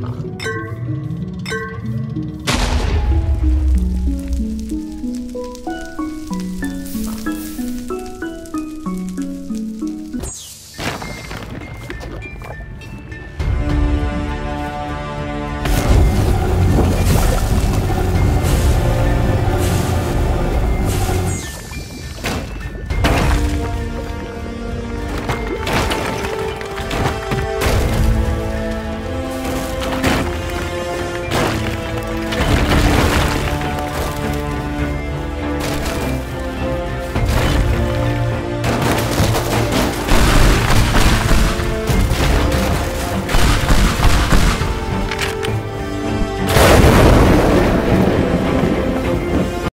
大